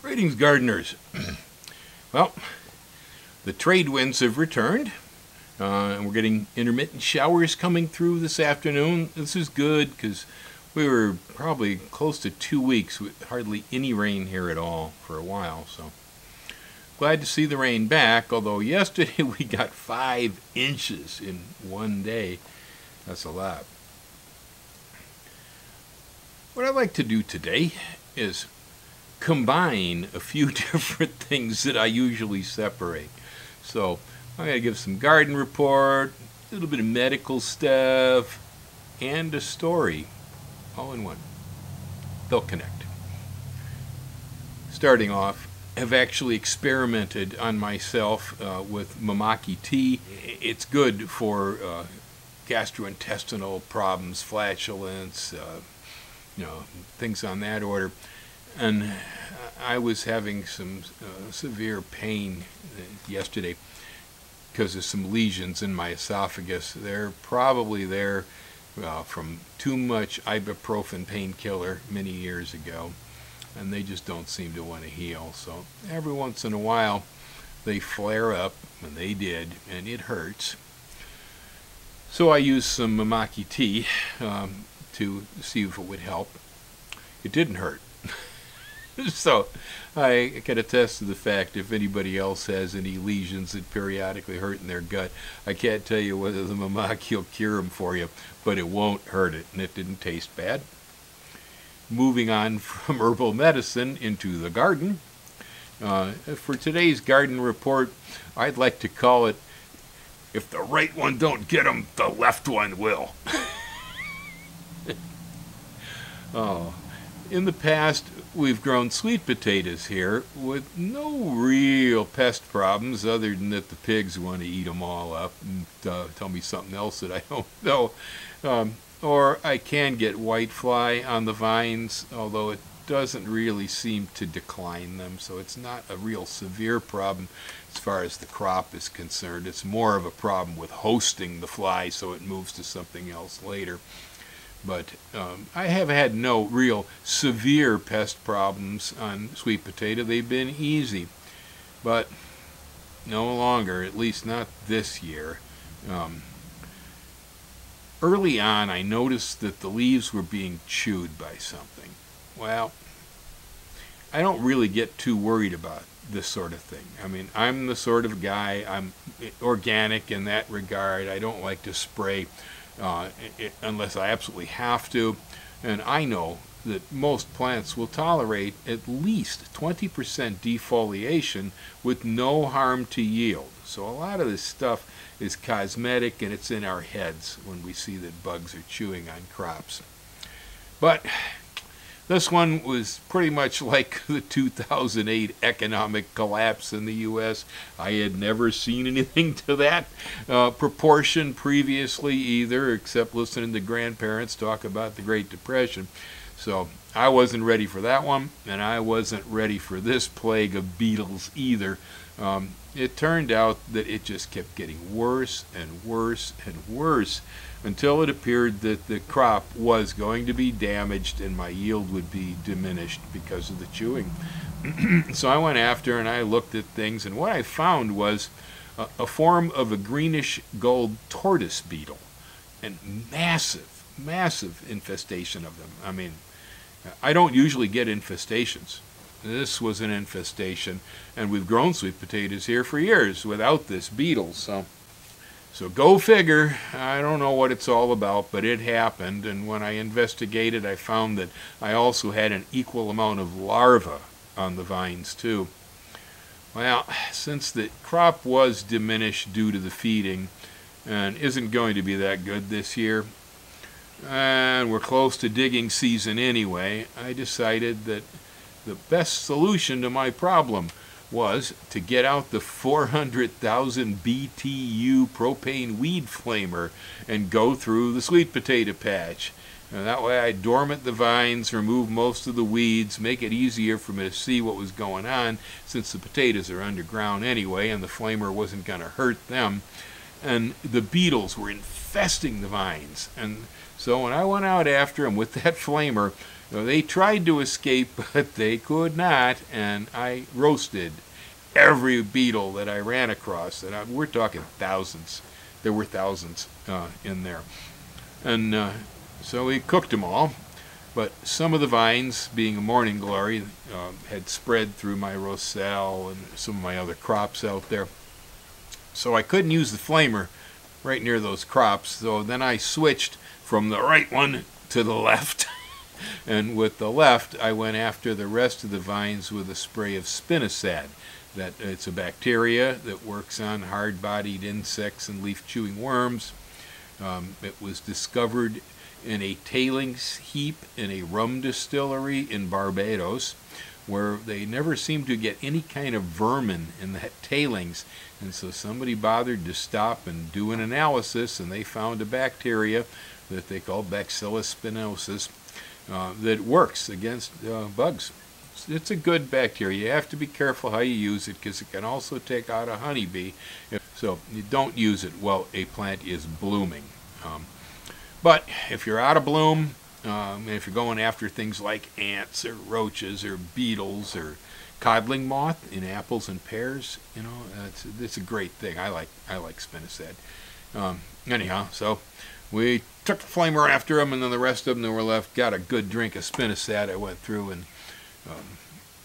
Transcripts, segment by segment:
Greetings, gardeners. well, the trade winds have returned, uh, and we're getting intermittent showers coming through this afternoon. This is good because we were probably close to two weeks with hardly any rain here at all for a while. So glad to see the rain back. Although yesterday we got five inches in one day. That's a lot. What I'd like to do today is combine a few different things that I usually separate. So I'm going to give some garden report, a little bit of medical stuff, and a story all in one. They'll connect. Starting off, have actually experimented on myself uh, with Mamaki tea. It's good for uh, gastrointestinal problems, flatulence, uh, you know, things on that order. And I was having some uh, severe pain uh, yesterday because of some lesions in my esophagus. They're probably there uh, from too much ibuprofen painkiller many years ago, and they just don't seem to want to heal. So every once in a while, they flare up, and they did, and it hurts. So I used some Mamaki tea um, to see if it would help. It didn't hurt. so I can attest to the fact if anybody else has any lesions that periodically hurt in their gut, I can't tell you whether the mamaki will cure them for you, but it won't hurt it, and it didn't taste bad. Moving on from herbal medicine into the garden. Uh, for today's garden report, I'd like to call it If the right one don't get 'em, the left one will. oh, in the past, we've grown sweet potatoes here with no real pest problems other than that the pigs want to eat them all up and uh, tell me something else that I don't know. Um, or I can get whitefly on the vines, although it doesn't really seem to decline them, so it's not a real severe problem as far as the crop is concerned. It's more of a problem with hosting the fly so it moves to something else later. But um, I have had no real severe pest problems on sweet potato. They've been easy, but no longer, at least not this year. Um, early on, I noticed that the leaves were being chewed by something. Well, I don't really get too worried about this sort of thing. I mean, I'm the sort of guy, I'm organic in that regard. I don't like to spray uh, it, unless I absolutely have to. And I know that most plants will tolerate at least 20% defoliation with no harm to yield. So a lot of this stuff is cosmetic and it's in our heads when we see that bugs are chewing on crops. But this one was pretty much like the 2008 economic collapse in the U.S. I had never seen anything to that uh, proportion previously either, except listening to grandparents talk about the Great Depression. So I wasn't ready for that one, and I wasn't ready for this plague of beetles either. Um, it turned out that it just kept getting worse and worse and worse until it appeared that the crop was going to be damaged and my yield would be diminished because of the chewing. so I went after and I looked at things, and what I found was a, a form of a greenish gold tortoise beetle, and massive, massive infestation of them. I mean, I don't usually get infestations. This was an infestation, and we've grown sweet potatoes here for years without this beetle, so. So go figure. I don't know what it's all about, but it happened. And when I investigated, I found that I also had an equal amount of larvae on the vines, too. Well, since the crop was diminished due to the feeding and isn't going to be that good this year, and we're close to digging season anyway, I decided that the best solution to my problem was to get out the 400,000 BTU propane weed flamer and go through the sweet potato patch. And that way I dormant the vines, remove most of the weeds, make it easier for me to see what was going on since the potatoes are underground anyway and the flamer wasn't going to hurt them. And the beetles were infesting the vines. And so when I went out after them with that flamer, they tried to escape, but they could not, and I roasted every beetle that I ran across. And I, we're talking thousands. There were thousands uh, in there. And uh, so we cooked them all. But some of the vines, being a morning glory, uh, had spread through my roselle and some of my other crops out there. So I couldn't use the flamer right near those crops. So then I switched from the right one to the left. And with the left, I went after the rest of the vines with a spray of spinosad. That it's a bacteria that works on hard-bodied insects and leaf-chewing worms. Um, it was discovered in a tailings heap in a rum distillery in Barbados where they never seemed to get any kind of vermin in the tailings. And so somebody bothered to stop and do an analysis, and they found a bacteria that they call Bacillus spinosus uh, that works against uh, bugs. It's a good bacteria. You have to be careful how you use it because it can also take out a honeybee. So you don't use it while a plant is blooming. Um, but if you're out of bloom, um, if you're going after things like ants or roaches or beetles or codling moth in apples and pears, you know, it's, it's a great thing. I like I like spinosad. Um, anyhow, so we took the flamer after them, and then the rest of them that were left got a good drink of spinosad. I went through, and, um,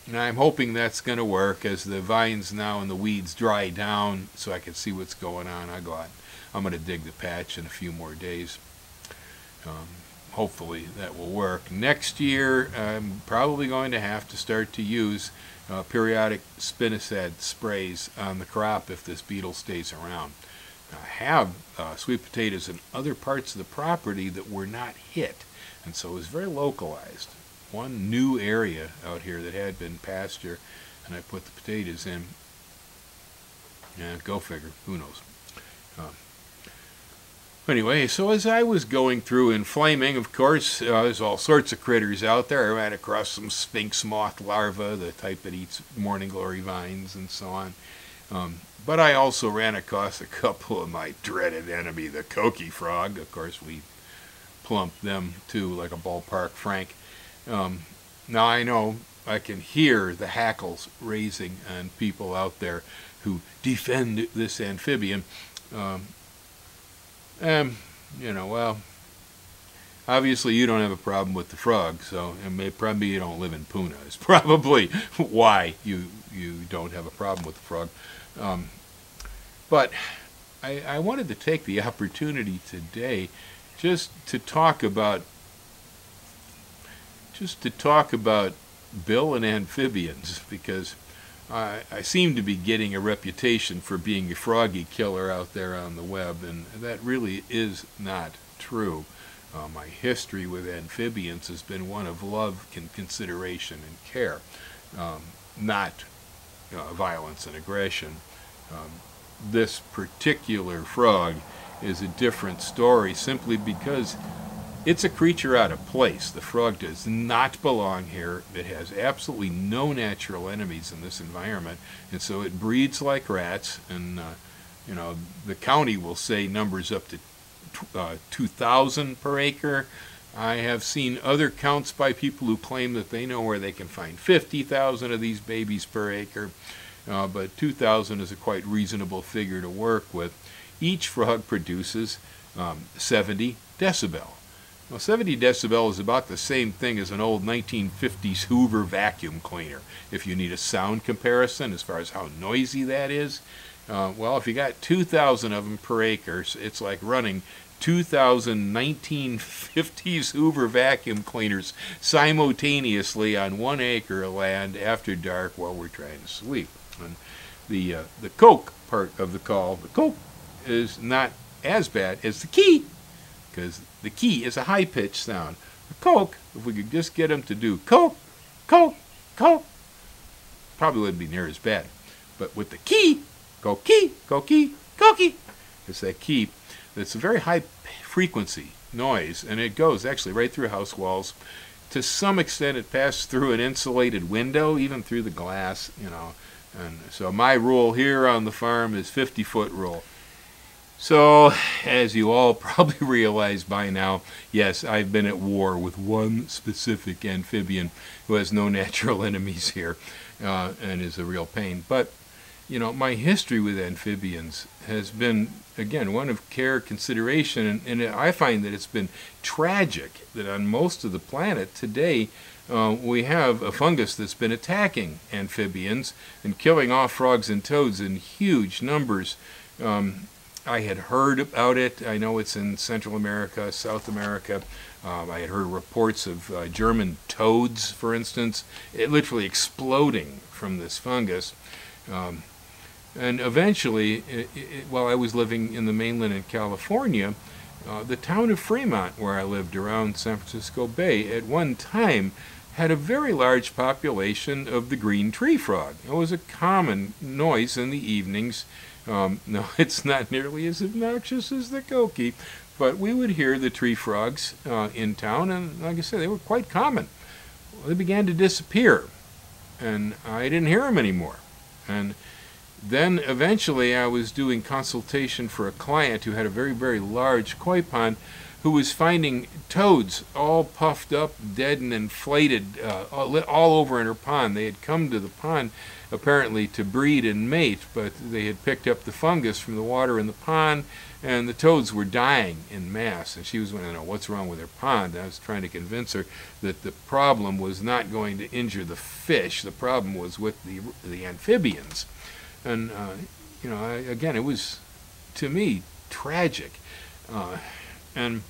and I'm hoping that's going to work as the vines now and the weeds dry down, so I can see what's going on. I go out. I'm going to dig the patch in a few more days. Um, hopefully that will work. Next year, I'm probably going to have to start to use uh, periodic spinosad sprays on the crop if this beetle stays around. Have uh, sweet potatoes in other parts of the property that were not hit, and so it was very localized. One new area out here that had been pasture, and I put the potatoes in. Yeah, go figure. Who knows? Um, Anyway, so as I was going through inflaming, of course, uh, there's all sorts of critters out there. I ran across some sphinx moth larvae, the type that eats morning glory vines and so on. Um, but I also ran across a couple of my dreaded enemy, the coqui frog. Of course, we plumped them too, like a ballpark frank. Um, now I know I can hear the hackles raising on people out there who defend this amphibian. Um, um, you know, well, obviously you don't have a problem with the frog, so it may, probably you don't live in Puna. It's probably why you you don't have a problem with the frog. Um, but I, I wanted to take the opportunity today just to talk about just to talk about Bill and amphibians because I, I seem to be getting a reputation for being a froggy killer out there on the web, and that really is not true. Uh, my history with amphibians has been one of love, and consideration, and care, um, not uh, violence and aggression. Um, this particular frog is a different story simply because it's a creature out of place. The frog does not belong here. It has absolutely no natural enemies in this environment, and so it breeds like rats. And uh, you know, the county will say numbers up to uh, 2,000 per acre. I have seen other counts by people who claim that they know where they can find 50,000 of these babies per acre, uh, but 2,000 is a quite reasonable figure to work with. Each frog produces um, 70 decibel. Well, 70 decibel is about the same thing as an old 1950s Hoover vacuum cleaner. If you need a sound comparison as far as how noisy that is, uh, well, if you got 2,000 of them per acre, it's like running 2,000 1950s Hoover vacuum cleaners simultaneously on one acre of land after dark while we're trying to sleep. And the uh, the coke part of the call, the coke is not as bad as the key because the key is a high pitched sound. The Coke, if we could just get him to do Coke, Coke, Coke, probably wouldn't be near as bad. But with the key, go key, go key, go key, it's that key that's a very high frequency noise, and it goes actually right through house walls. To some extent, it passes through an insulated window, even through the glass, you know. And so my rule here on the farm is 50 foot rule. So, as you all probably realize by now, yes, I've been at war with one specific amphibian who has no natural enemies here uh, and is a real pain. But, you know, my history with amphibians has been, again, one of care, consideration, and, and I find that it's been tragic that on most of the planet today, uh, we have a fungus that's been attacking amphibians and killing off frogs and toads in huge numbers. Um, I had heard about it. I know it's in Central America, South America. Um, I had heard reports of uh, German toads, for instance, it literally exploding from this fungus. Um, and eventually, it, it, while I was living in the mainland in California, uh, the town of Fremont, where I lived around San Francisco Bay, at one time had a very large population of the green tree frog. It was a common noise in the evenings. Um, no, it's not nearly as obnoxious as the coqui, but we would hear the tree frogs uh, in town, and like I said, they were quite common. Well, they began to disappear, and I didn't hear them anymore. And then eventually I was doing consultation for a client who had a very, very large koi pond who was finding toads all puffed up, dead, and inflated uh, all over in her pond. They had come to the pond apparently to breed and mate, but they had picked up the fungus from the water in the pond, and the toads were dying in mass. And she was wondering, what's wrong with her pond? And I was trying to convince her that the problem was not going to injure the fish. The problem was with the the amphibians. And uh, you know, I, again, it was to me tragic. Uh, and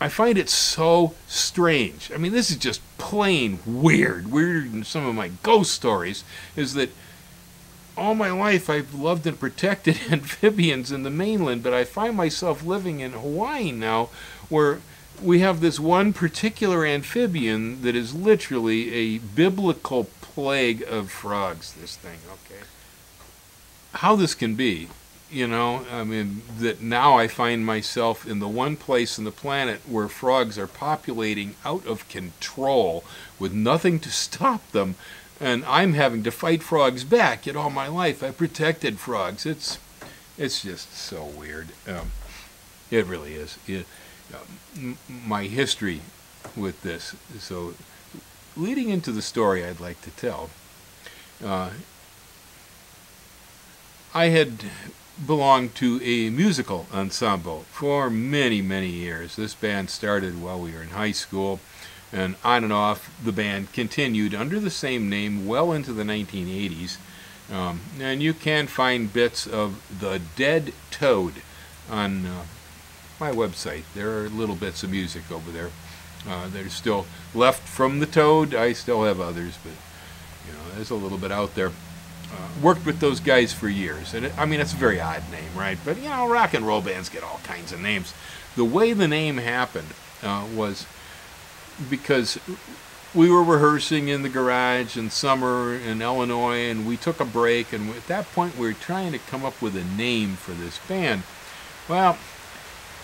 I find it so strange. I mean, this is just plain weird. Weirder than some of my ghost stories is that all my life I've loved and protected amphibians in the mainland, but I find myself living in Hawaii now where we have this one particular amphibian that is literally a biblical plague of frogs, this thing, okay? How this can be you know i mean that now i find myself in the one place in the planet where frogs are populating out of control with nothing to stop them and i'm having to fight frogs back yet all my life i protected frogs. It's it's just so weird. Um, it really is. It, um, my history with this so leading into the story i'd like to tell uh, I had belonged to a musical ensemble for many, many years. This band started while we were in high school, and on and off the band continued under the same name well into the 1980s. Um, and you can find bits of The Dead Toad on uh, my website. There are little bits of music over there. Uh, are still left from the Toad. I still have others, but you know, there's a little bit out there. Uh, worked with those guys for years. And it, I mean, it's a very odd name, right? But, you know, rock and roll bands get all kinds of names. The way the name happened uh, was because we were rehearsing in the garage in summer in Illinois, and we took a break. And at that point, we were trying to come up with a name for this band. Well,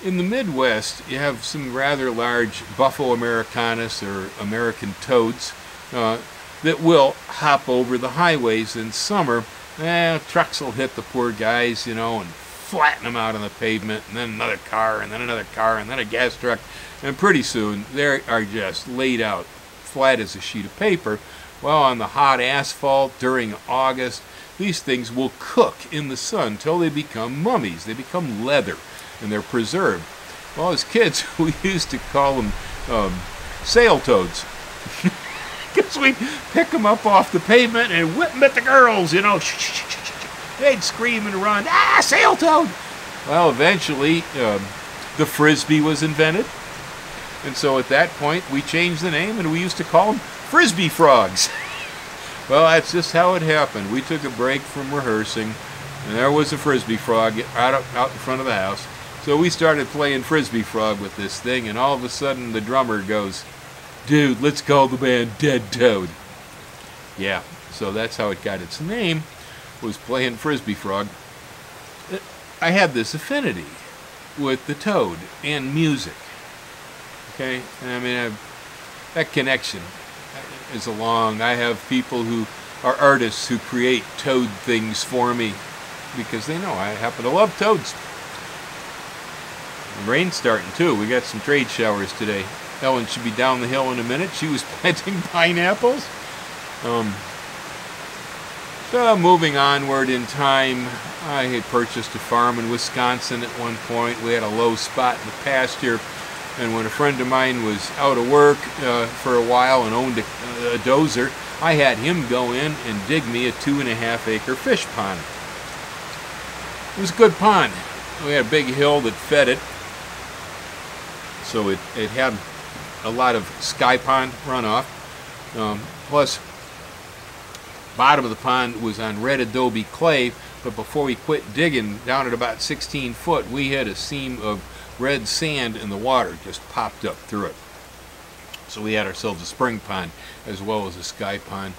in the Midwest, you have some rather large Bufo americanus or American toads. Uh, that will hop over the highways in summer. Eh, trucks will hit the poor guys, you know, and flatten them out on the pavement, and then another car, and then another car, and then a gas truck, and pretty soon they are just laid out flat as a sheet of paper. Well, on the hot asphalt during August, these things will cook in the sun till they become mummies. They become leather, and they're preserved. Well, as kids, we used to call them um, sail toads. because we'd pick them up off the pavement and whip them at the girls, you know. They'd scream and run, ah, sail toad! Well, eventually, um, the frisbee was invented. And so at that point, we changed the name and we used to call them frisbee frogs. well, that's just how it happened. We took a break from rehearsing, and there was a frisbee frog out, out in front of the house. So we started playing frisbee frog with this thing, and all of a sudden the drummer goes, dude, let's call the band Dead Toad. Yeah, so that's how it got its name, was playing Frisbee Frog. I have this affinity with the toad and music. Okay, And I mean, I've, that connection is along. I have people who are artists who create toad things for me. because they know I happen to love toads. The rain's starting too. We got some trade showers today. Ellen should be down the hill in a minute. She was planting pineapples. Um, so moving onward in time, I had purchased a farm in Wisconsin at one point. We had a low spot in the pasture, and when a friend of mine was out of work uh, for a while and owned a, a dozer, I had him go in and dig me a two and a half acre fish pond. It was a good pond. We had a big hill that fed it, so it, it had a lot of sky pond runoff. Um, plus, bottom of the pond was on red adobe clay, but before we quit digging, down at about 16 foot, we had a seam of red sand in the water just popped up through it. So we had ourselves a spring pond as well as a sky pond.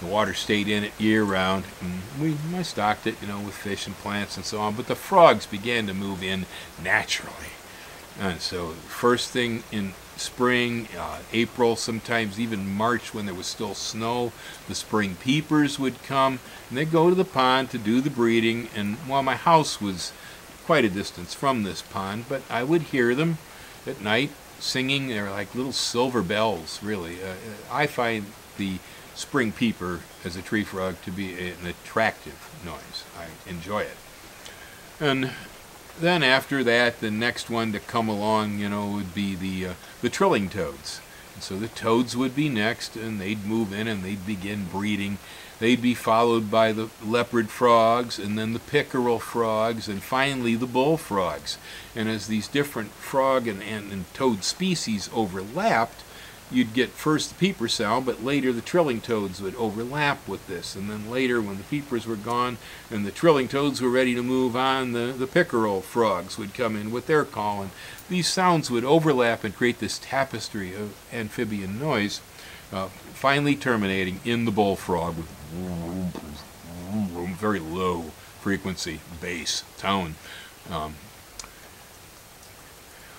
The water stayed in it year round, and we I stocked it, you know, with fish and plants and so on. But the frogs began to move in naturally, and so first thing in spring, uh, April, sometimes even March when there was still snow, the spring peepers would come and they'd go to the pond to do the breeding. And while my house was quite a distance from this pond, but I would hear them at night singing. They're like little silver bells, really. Uh, I find the spring peeper as a tree frog to be an attractive noise. I enjoy it. And then after that, the next one to come along, you know, would be the uh, the trilling toads. And so the toads would be next, and they'd move in and they'd begin breeding. They'd be followed by the leopard frogs, and then the pickerel frogs, and finally the bullfrogs. And as these different frog and, and, and toad species overlapped, you'd get first the peeper sound, but later the trilling toads would overlap with this. And then later, when the peepers were gone and the trilling toads were ready to move on, the, the pickerel frogs would come in with their call. And these sounds would overlap and create this tapestry of amphibian noise, uh, finally terminating in the bullfrog with very low frequency bass tone. Um,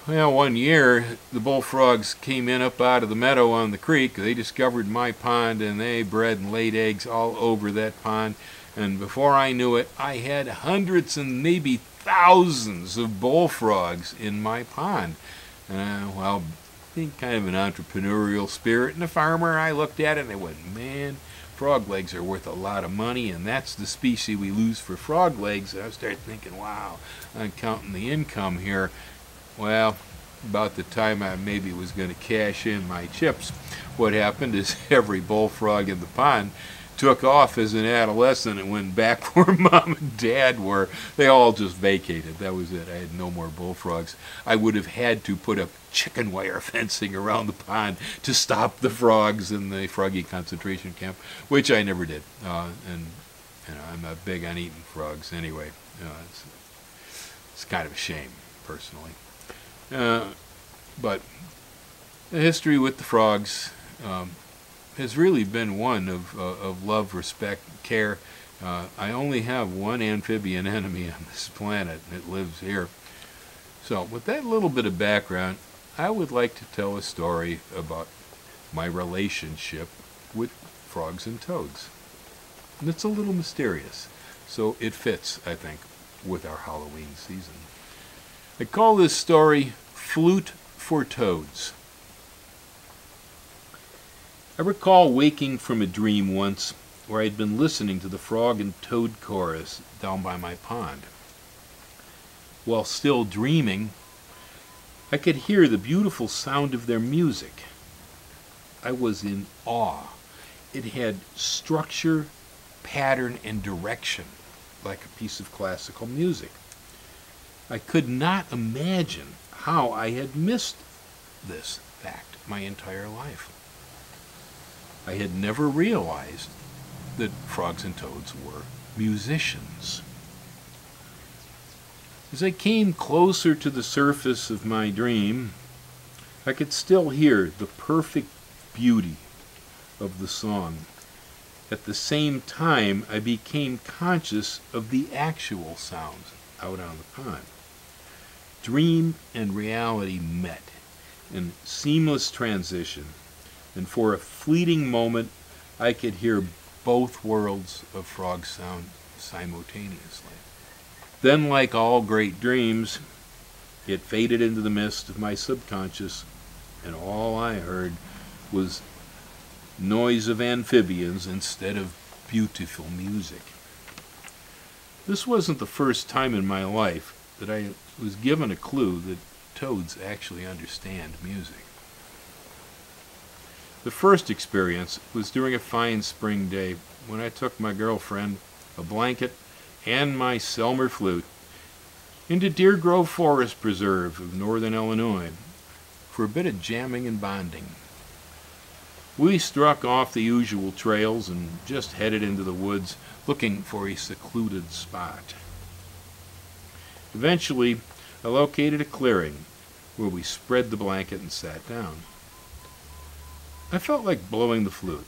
well, one year the bullfrogs came in up out of the meadow on the creek. They discovered my pond and they bred and laid eggs all over that pond. And before I knew it, I had hundreds and maybe thousands of bullfrogs in my pond. Uh, well, being kind of an entrepreneurial spirit and a farmer, I looked at it and I went, man, frog legs are worth a lot of money, and that's the species we lose for frog legs. I started thinking, wow, I'm counting the income here. Well, about the time I maybe was going to cash in my chips, what happened is every bullfrog in the pond took off as an adolescent and went back where mom and dad were. They all just vacated. That was it. I had no more bullfrogs. I would have had to put up chicken wire fencing around the pond to stop the frogs in the froggy concentration camp, which I never did. Uh, and you know, I'm not big on eating frogs anyway. Uh, it's, it's kind of a shame, personally. Uh, but the history with the frogs um, has really been one of, uh, of love, respect, care. Uh, I only have one amphibian enemy on this planet, and it lives here. So, with that little bit of background, I would like to tell a story about my relationship with frogs and toads. And it's a little mysterious, so it fits, I think, with our Halloween season. I call this story Flute for Toads. I recall waking from a dream once where I had been listening to the frog and toad chorus down by my pond. While still dreaming, I could hear the beautiful sound of their music. I was in awe. It had structure, pattern, and direction, like a piece of classical music. I could not imagine how I had missed this fact my entire life. I had never realized that frogs and toads were musicians. As I came closer to the surface of my dream, I could still hear the perfect beauty of the song. At the same time, I became conscious of the actual sounds out on the pond dream and reality met in seamless transition, and for a fleeting moment I could hear both worlds of frog sound simultaneously. Then, like all great dreams, it faded into the mist of my subconscious, and all I heard was noise of amphibians instead of beautiful music. This wasn't the first time in my life that I was given a clue that toads actually understand music. The first experience was during a fine spring day when I took my girlfriend, a blanket, and my Selmer flute into Deer Grove Forest Preserve of northern Illinois for a bit of jamming and bonding. We struck off the usual trails and just headed into the woods looking for a secluded spot. Eventually, I located a clearing where we spread the blanket and sat down. I felt like blowing the flute.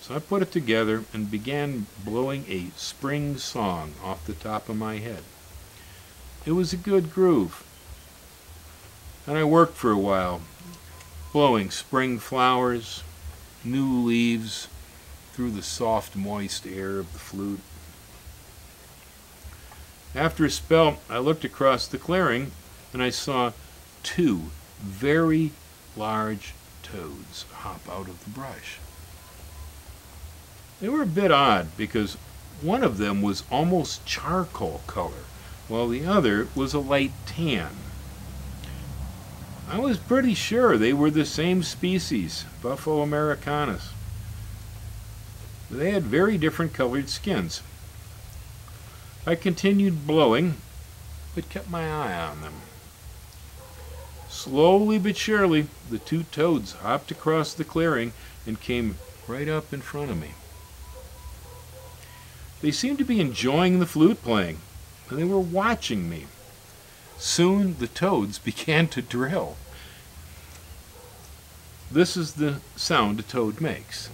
So I put it together and began blowing a spring song off the top of my head. It was a good groove. And I worked for a while, blowing spring flowers, new leaves through the soft, moist air of the flute. After a spell, I looked across the clearing and I saw two very large toads hop out of the brush. They were a bit odd because one of them was almost charcoal color, while the other was a light tan. I was pretty sure they were the same species, Bufo americanus. They had very different colored skins. I continued blowing, but kept my eye on them. Slowly but surely, the two toads hopped across the clearing and came right up in front of me. They seemed to be enjoying the flute playing, and they were watching me. Soon the toads began to drill. This is the sound a toad makes.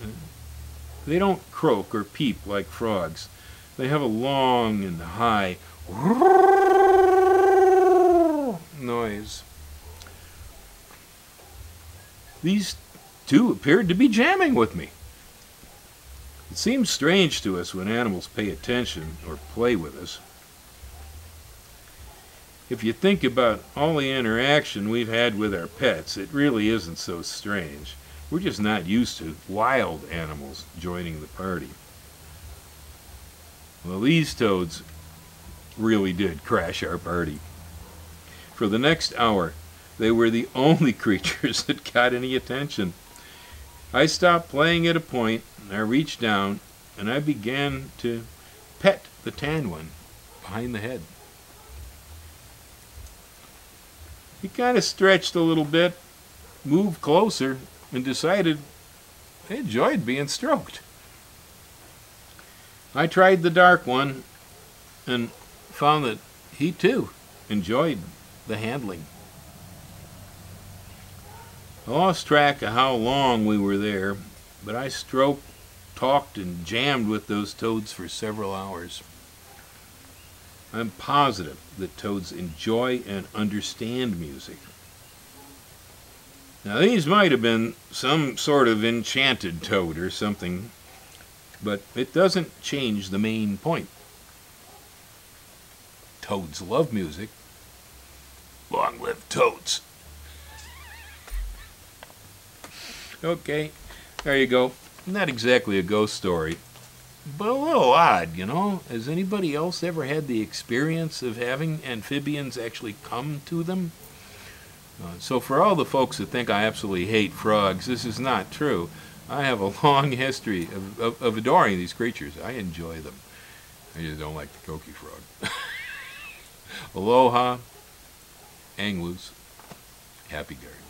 They don't croak or peep like frogs. They have a long and high noise. These two appeared to be jamming with me. It seems strange to us when animals pay attention or play with us. If you think about all the interaction we've had with our pets, it really isn't so strange. We're just not used to wild animals joining the party. Well, these toads really did crash our party. For the next hour, they were the only creatures that got any attention. I stopped playing at a and I reached down, and I began to pet the tan one behind the head. He kind of stretched a little bit, moved closer, and decided I enjoyed being stroked. I tried the dark one and found that he too enjoyed the handling. I lost track of how long we were there, but I stroked, talked, and jammed with those toads for several hours. I'm positive that toads enjoy and understand music. Now, these might have been some sort of enchanted toad or something, but it doesn't change the main point. Toads love music. Long live toads! Okay, there you go. Not exactly a ghost story, but a little odd, you know. Has anybody else ever had the experience of having amphibians actually come to them? Uh, so for all the folks that think I absolutely hate frogs, this is not true. I have a long history of, of, of adoring these creatures. I enjoy them. I just don't like the coqui frog. Aloha, Anglus, happy gardening.